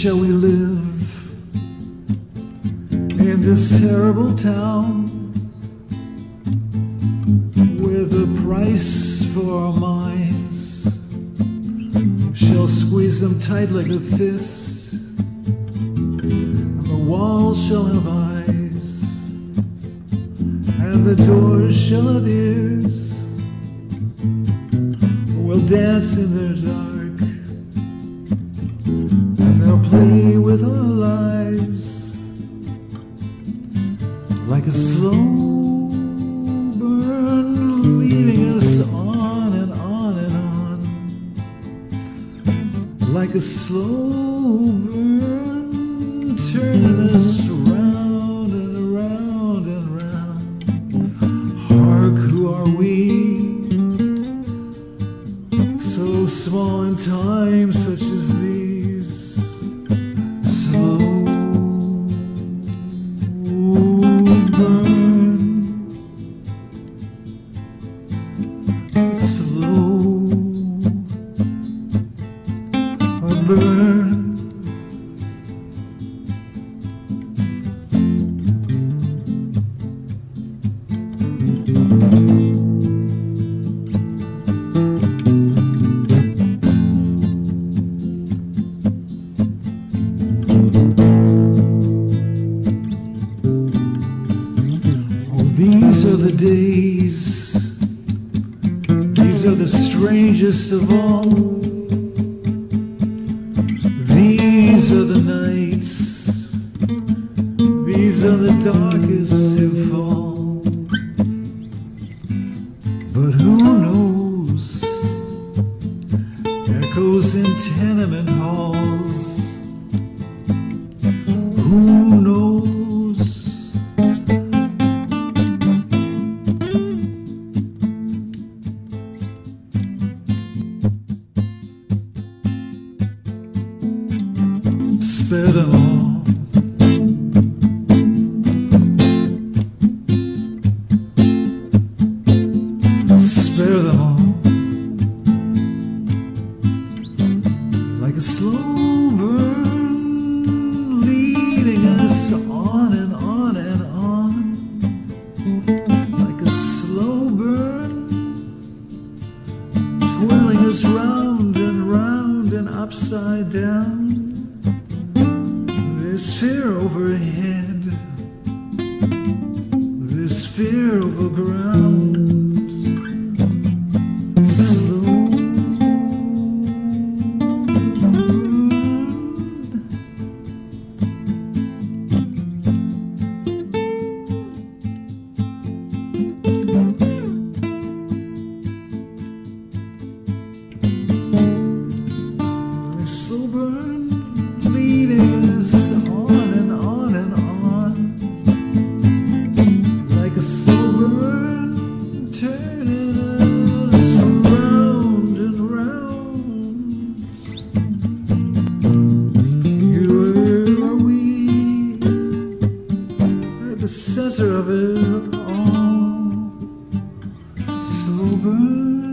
shall we live in this terrible town where the price for our minds shall squeeze them tight like a fist and the walls shall have eyes and the doors shall have ears we'll dance in their dark with our lives like a slow burn leading us on and on and on. Like a slow burn turning us round and around and round. Hark who are we? So small in time such as these burn. Oh, these are the days, these are the strangest of all. Are the darkest to fall. But who knows? Echoes in tenement halls. Who knows? spare them Burn leading us on and on and on. Like a slow burn twirling us round and round and upside down. There's fear overhead, there's fear overground. Center of it all. Slow burn.